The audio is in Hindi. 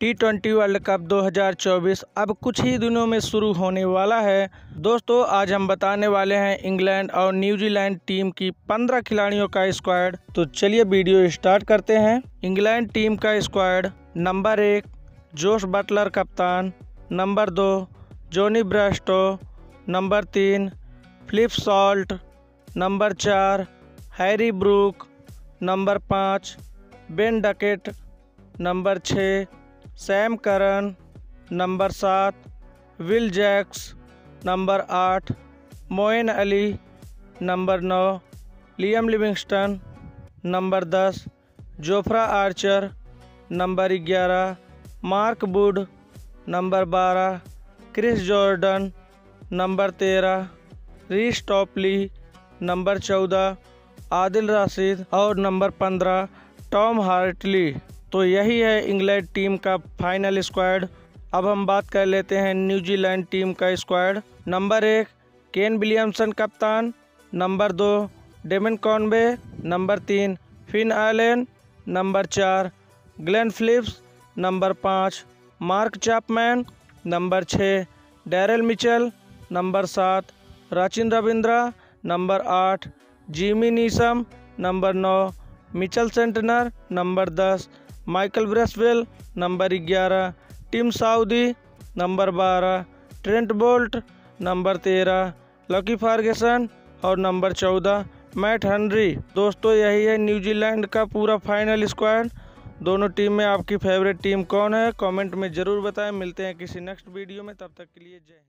टी ट्वेंटी वर्ल्ड कप 2024 अब कुछ ही दिनों में शुरू होने वाला है। दोस्तों, आज हम बताने वाले हैं इंग्लैंड और न्यूजीलैंड टीम की 15 खिलाड़ियों का स्क्वाड तो चलिए वीडियो स्टार्ट करते हैं। इंग्लैंड टीम का स्क्वाड नंबर एक, जोश बटलर कप्तान। नंबर दो, जोनी ब्रास्टो। नंबर तीन, फ्लिप सॉल्ट। नंबर चार, हैरी ब्रूक। नंबर पाँच, बेन डकेट। नंबर छः सैम करन नंबर सात, विल जैक्स, नंबर आठ, मोइन अली, नंबर नौ, लियम लिविंगस्टन, नंबर दस, जोफ्रा आर्चर, नंबर ग्यारह, मार्क वुड, नंबर बारह, क्रिस जॉर्डन, नंबर तेरह, रीस टॉपली, नंबर चौदह, आदिल राशिद और नंबर पंद्रह, टॉम हार्टली। तो यही है इंग्लैंड टीम का फाइनल स्क्वाड। अब हम बात कर लेते हैं न्यूजीलैंड टीम का स्क्वाड। नंबर एक, केन विलियमसन कप्तान। नंबर दो, डेमिन कॉनबे नंबर तीन, फिन आयलैंड नंबर चार, ग्लेन फिलिप्स। नंबर पाँच, मार्क चैपमैन। नंबर छः, डैरल मिचल। नंबर सात, राचिन रविंद्रा। नंबर आठ, जिमी नीसम। नंबर नौ, मिचल सेंटनर। नंबर दस माइकल ब्रेसवेल नंबर ग्यारह. टिम साउदी नंबर बारह. ट्रेंट बोल्ट नंबर तेरह. लकी फार्गेसन और नंबर चौदह. मैट हनरी दोस्तों, यही है न्यूजीलैंड का पूरा फाइनल स्क्वाड दोनों टीम में आपकी फेवरेट टीम कौन है? कमेंट में ज़रूर बताएँ। मिलते हैं किसी नेक्स्ट वीडियो में। तब तक के लिए जय